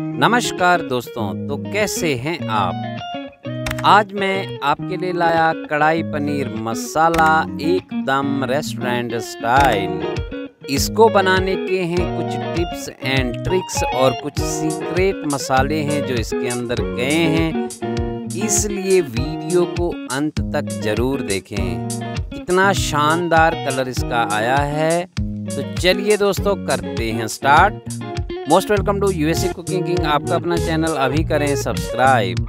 नमस्कार दोस्तों तो कैसे हैं आप? आज मैं आपके लिए लाया कढ़ाई पनीर मसाला एकदम रेस्टोरेंट स्टाइल इसको बनाने के हैं कुछ टिप्स एंड ट्रिक्स और कुछ सीक्रेट मसाले हैं जो इसके अंदर गए हैं। इसलिए वीडियो को अंत तक ज़रूर देखें। कितना शानदार कलर इसका आया है। तो चलिए दोस्तों, करते हैं start most welcome to USA cooking king आपका अपना चैनल अभी करें सब्सक्राइब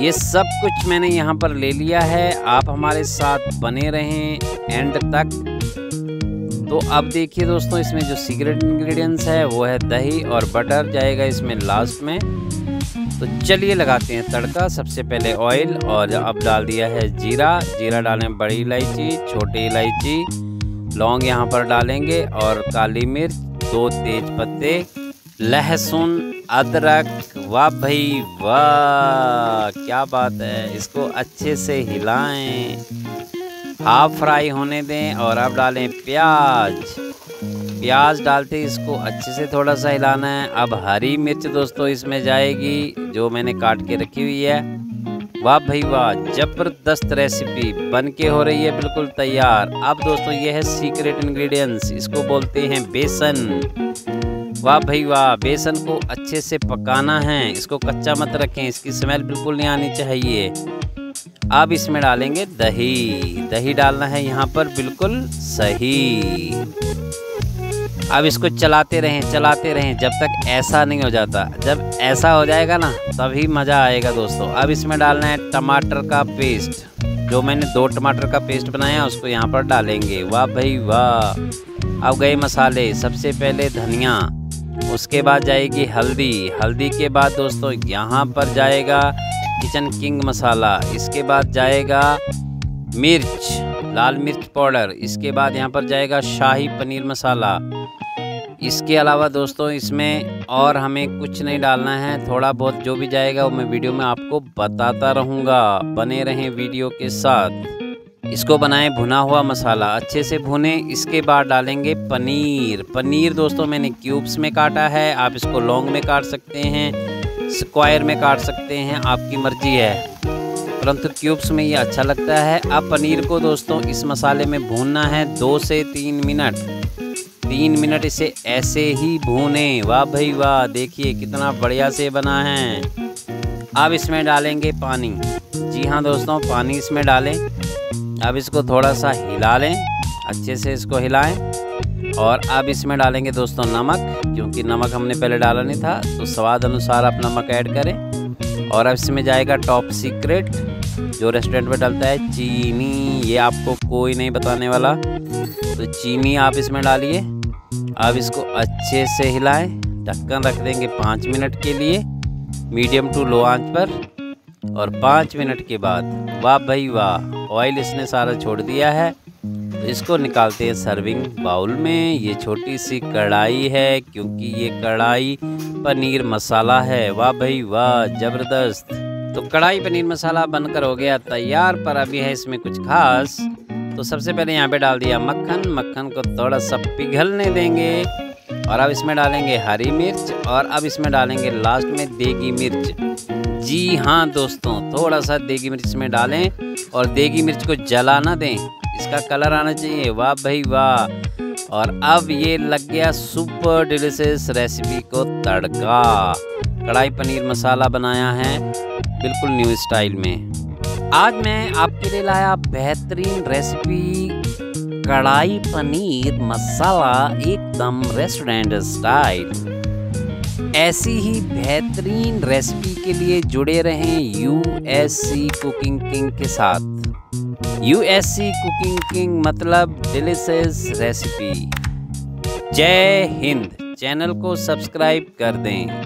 ये सब कुछ मैंने यहाँ पर ले लिया है। आप हमारे साथ बने रहें एंड तक। तो अब देखिए दोस्तों, इसमें जो सीक्रेट इंग्रेडिएंट्स है, वो है दही और बटर जाएगा इसमें लास्ट में। तो चलिए लगाते हैं तड़का। सबसे पहले ऑयल और अब डाल दिया है जीरा। जीरा डालें बड़ी इलायची, छोटी इलायची। लौंग यहाँ पर डालेंगे और काली मिर्च, दो तेज पत्ते। लहसुन, अदरक, वाह भाई वाह, क्या बात है। इसको अच्छे से हिलाएँ हाफ़ फ्राई होने दें और अब डालें प्याज। प्याज डालते इसको अच्छे से थोड़ा सा हिलाना है। अब हरी मिर्च दोस्तों इसमें जाएगी, जो मैंने काट के रखी हुई है। वाह भाई वाह, ज़बरदस्त रेसिपी बन के हो रही है, बिल्कुल तैयार। अब दोस्तों यह है सीक्रेट इंग्रेडिएंट्स इसको बोलते हैं बेसन। वाह भाई वाह, बेसन को अच्छे से पकाना है। इसको कच्चा मत रखें, इसकी स्मेल बिल्कुल नहीं आनी चाहिए। अब इसमें डालेंगे दही। दही डालना है यहाँ पर बिल्कुल सही। अब इसको चलाते रहें चलाते रहें, जब तक ऐसा नहीं हो जाता। जब ऐसा हो जाएगा ना, तभी मज़ा आएगा दोस्तों। अब इसमें डालना है टमाटर का पेस्ट जो मैंने दो टमाटर का पेस्ट बनाया, उसको यहाँ पर डालेंगे। वाह भाई वाह। अब गए मसाले। सबसे पहले धनिया। उसके बाद जाएगी हल्दी। हल्दी के बाद दोस्तों यहाँ पर जाएगा किचन किंग मसाला। इसके बाद जाएगा मिर्च, लाल मिर्च पाउडर। इसके बाद यहाँ पर जाएगा शाही पनीर मसाला। इसके अलावा दोस्तों इसमें और हमें कुछ नहीं डालना है। थोड़ा बहुत जो भी जाएगा वो मैं वीडियो में आपको बताता रहूँगा। बने रहें वीडियो के साथ। इसको बनाएँ भुना हुआ मसाला। अच्छे से भुने, इसके बाद डालेंगे पनीर। पनीर दोस्तों मैंने क्यूब्स में काटा है, आप इसको लॉन्ग में काट सकते हैं, स्क्वायर में काट सकते हैं, आपकी मर्ज़ी है। परंतु क्यूब्स में ये अच्छा लगता है। अब पनीर को दोस्तों इस मसाले में भूनना है दो से तीन मिनट। तीन मिनट इसे ऐसे ही भूने। वाह भाई वाह, देखिए कितना बढ़िया से बना है। अब इसमें डालेंगे पानी। जी हाँ दोस्तों, पानी इसमें डालें। अब इसको थोड़ा सा हिला लें, अच्छे से इसको हिलाएँ, और अब इसमें डालेंगे दोस्तों नमक, क्योंकि नमक हमने पहले डाला नहीं था तो स्वाद अनुसार आप नमक ऐड करें, और अब इसमें जाएगा टॉप सीक्रेट, जो रेस्टोरेंट में डलता है चीनी, ये आपको कोई नहीं बताने वाला तो चीनी आप इसमें डालिए, अब इसको अच्छे से हिलाएँ, ढक्कन रख देंगे पाँच मिनट के लिए, मीडियम टू लो आँच पर और पाँच मिनट के बाद वाह भाई वाह ऑयल इसने सारा छोड़ दिया है। तो इसको निकालते हैं सर्विंग बाउल में। ये छोटी सी कढ़ाई है, क्योंकि ये कढ़ाई पनीर मसाला है। वाह भाई वाह, ज़बरदस्त। तो कढ़ाई पनीर मसाला बनकर हो गया तैयार, पर अभी है इसमें कुछ खास। तो सबसे पहले यहाँ पे डाल दिया मक्खन। मक्खन को थोड़ा सा पिघलने देंगे। और अब इसमें डालेंगे हरी मिर्च, और अब इसमें डालेंगे लास्ट में देगी मिर्च। जी हाँ दोस्तों थोड़ा सा देगी मिर्च में डालें और देगी मिर्च को जला ना दें। इसका कलर आना चाहिए। वाह भाई वाह। और अब ये लग गया सुपर डिलीशियस रेसिपी को तड़का। कढ़ाई पनीर मसाला बनाया है, बिल्कुल न्यू स्टाइल में। आज मैं आपके लिए लाया बेहतरीन रेसिपी, कढ़ाई पनीर मसाला एकदम रेस्टोरेंट स्टाइल। ऐसी ही बेहतरीन रेसिपी के लिए जुड़े रहें U S C cooking king के साथ। U S C cooking king मतलब delicious recipe Jai Hind. Channel को सब्सक्राइब कर दें।